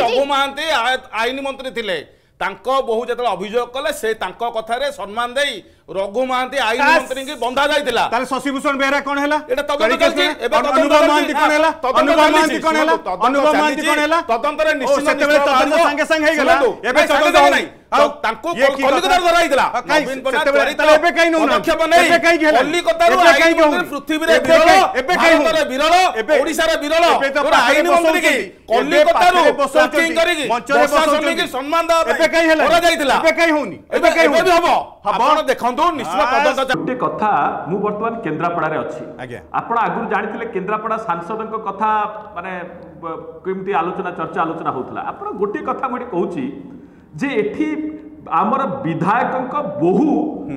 ରଘୁମହାନ୍ତି ଆଇନ ମନ୍ତ୍ରୀ ଥିଲେ ତାଙ୍କ ବୋହୁ ଯେତେବେଳେ ଅଭିଯୋଗ କଲେ ସେ ତାଙ୍କ କଥାରେ ସମ୍ମାନ ଦେଇ ରଘୁ ମହାନ୍ତି ଆଇନ ମନ୍ତ୍ରୀଙ୍କୁ ବନ୍ଧା ଯାଇଥିଲା ତାହେଲେ ଶଶିଭୂଷଣ ବେହେରା କଣ ହେଲା ଏଟା ତଦନ୍ତ ଚାଲିଛି ଏବେ ଅନୁଭବ ମହାନ୍ତି କଣ ହେଲା ଅନୁଭବ ମହାନ୍ତି କଣ ହେଲା ଅନୁଭବ ମହାନ୍ତି କଣ ହେଲା ତଦନ୍ତରେ ନିଶ୍ଚିତ ସେତେବେଳେ ତଦନ୍ତ ସାଙ୍ଗେ ସାଙ୍ଗେ ହେଇଗଲା ଏବେ ତଦନ୍ତ ନାହିଁ ଆଉ ତାଙ୍କୁ କଲିକତାରୁ ଧରା ହେଇଥିଲା ନବୀନ ପଟ୍ଟନାୟକ ତାହେଲେ ଏବେ କାଇଁ ନଉନା ପଦକ୍ଷେପ ନେଇ ଏବେ କାଇଁ ହେଲା କଲିକତାରୁ ଆଇନ ମନ୍ତ୍ରୀ ପୃଥିବୀରେ ବିରଳ ଏବେ କାଇଁ ଭାରତରେ ବିରଳ ଏବେ ଓଡ଼ିଶାର ବିରଳ ଗୋଟେ ଆଇନ ମନ୍ତ୍ରୀ କି କଲିକତାରୁ ସକିଂ କରିକି ମଞ୍ଚରେ ବସାଉଛନ୍ତି ସମ୍ମାନ ଦେବା ପାଇଁ ଏବେ କାଇଁ ହେଲା ଧରା ଯାଇଥିଲା ଏବେ କାଇଁ ହଉନି ଏବେ କାଇଁ ହବ ଆପଣ ଦେଖନ୍ତୁ ଦେଖନ୍ତୁ ନିଶ୍ଚିତ ତଦନ୍ତ ଗୋଟେ କଥା ମୁଁ ବର୍ତ୍ତମାନ କେନ୍ଦ୍ରାପଡ଼ାରେ ଅଛି ଆପଣ ଆଗରୁ ଜାଣିଥିଲେ କେନ୍ଦ୍ରାପଡ଼ା ସାଂସଦଙ୍କ କଥା ମାନେ କେମିତି ଆଲୋଚନା ଚର୍ଚ୍ଚା ଆଲୋଚନା ହେଉଥିଲା ଆପଣ ଗୋଟିଏ କଥା ମୁଁ ଏଠି କହୁଛି ଯେ ଏଠି ଆମର ବିଧାୟକଙ୍କ ବହୁ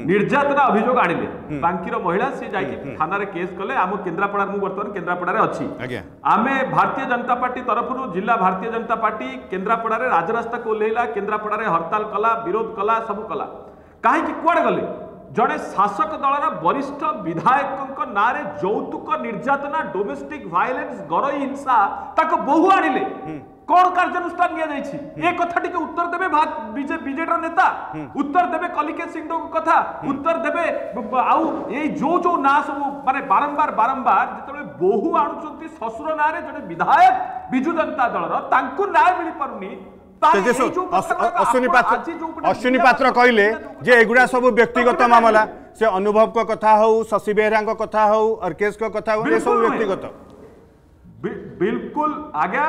ନିର୍ଯାତନା ଅଭିଯୋଗ ଆଣିଲେ ବାଙ୍କିର ମହିଳା ସେ ଯାଇକି ଥାନାରେ କେସ୍ କଲେ ଆମ କେନ୍ଦ୍ରାପଡ଼ାରେ ମୁଁ ବର୍ତ୍ତମାନ କେନ୍ଦ୍ରାପଡ଼ାରେ ଅଛି ଆମେ ଭାରତୀୟ ଜନତା ପାର୍ଟି ତରଫରୁ ଜିଲ୍ଲା ଭାରତୀୟ ଜନତା ପାର୍ଟି କେନ୍ଦ୍ରାପଡ଼ାରେ ରାଜରାସ୍ତାକୁ ଓହ୍ଲେଇଲା କେନ୍ଦ୍ରାପଡ଼ାରେ ହରତାଲ କଲା ବିରୋଧ କଲା ସବୁ କଲା କାହିଁକି କୁଆଡ଼େ ଗଲେ ଜଣେ ଶାସକ ଦଳର ବରିଷ୍ଠ ବିଧାୟକଙ୍କ ନାଁରେ ଯୌତୁକ ନିର୍ଯାତନା ଡୋମେଷ୍ଟିକ ଭାଇଲେନ୍ସ ଘରୋଇ ହିଂସା ତାକୁ ବହୁ ଆଣିଲେ କଣ କାର୍ଯ୍ୟାନୁଷ୍ଠାନ ନିଆଯାଇଛି ଏ କଥା ଟିକେ ଉତ୍ତର ଦେବେ ବିଜେଡିର ନେତା ଉତ୍ତର ଦେବେ କଲିକେଶ ସିଂହଙ୍କ କଥା ଉତ୍ତର ଦେବେ ଆଉ ଏଇ ଯୋଉ ଯୋଉ ନାଁ ସବୁ ମାନେ ବାରମ୍ବାର ବାରମ୍ବାର ଯେତେବେଳେ ବୋହୁ ଆଣୁଛନ୍ତି ଶ୍ୱଶୁର ନାଁରେ ଜଣେ ବିଧାୟକ ବିଜୁ ଜନତା ଦଳର ତାଙ୍କୁ ନ୍ୟାୟ ମିଳିପାରୁନି पात्र अश्विनी पात्र कहले जे एगुड़ा सब व्यक्तिगत मामला अनुभव से को कथा हो शशि बेहरा कथा को कथा हो अर्केश हो सब व्यक्तिगत बिल्कुल आगा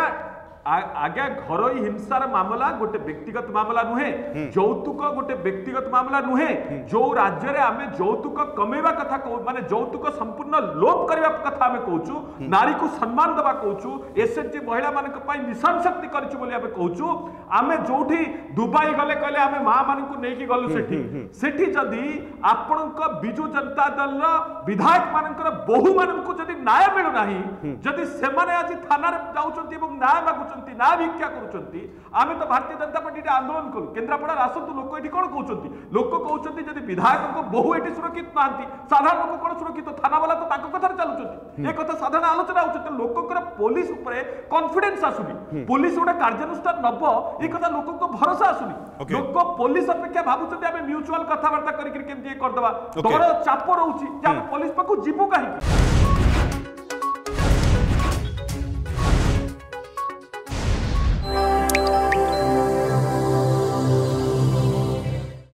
आज्ञा घर हिंसार मामला गोटे व्यक्तिगत मामला नुहे हम्म। जौतुक गोटे व्यक्तिगत मामला नुहे हम्म। जो राज्य जौतुक कमे कथा मान जौतुक संपूर्ण लोप करने कथा कौ नारी को सम्मान दवा कौ एस एच जी महिला मानी मिशन शक्ति करें जो दुबई गले कह आम माँ मान को लेकिन गलु हम्म, से आपणु जनता दल रधायक मान बो मान को न्याय मिलूना जदि से थाना जाय मगुच আসুচন্তি না ভিক্ষা করুচন্তি আমি তো ভারতীয় জনতা পার্টি এটা আন্দোলন করু কেন্দ্রাপড়ার আসন্তু লোক এটি কোন কৌচন্তি লোক কৌচন্তি যদি বিধায়কঙ্ক বহু এটি সুরক্ষিত নাহান্তি সাধারণ লোক কোন সুরক্ষিত থানাবালা তো তাঙ্ক কথারে চালুচন্তি এ কথা সাধারণ আলোচনা হচ্ছে লোকঙ্কর পুলিশ উপরে কনফিডেন্স আসুনি পুলিশ গোটে কার্যানুষ্ঠান নব এই কথা লোকঙ্ক ভরসা আসুনি লোক পুলিশ অপেক্ষা ভাবুচন্তি আমি মিউচুয়াল কথাবার্তা করিকি কেমতি করদেবা দর চাপ রহুচি যে আমি পুলিশ পাখু যিবু কাহিকি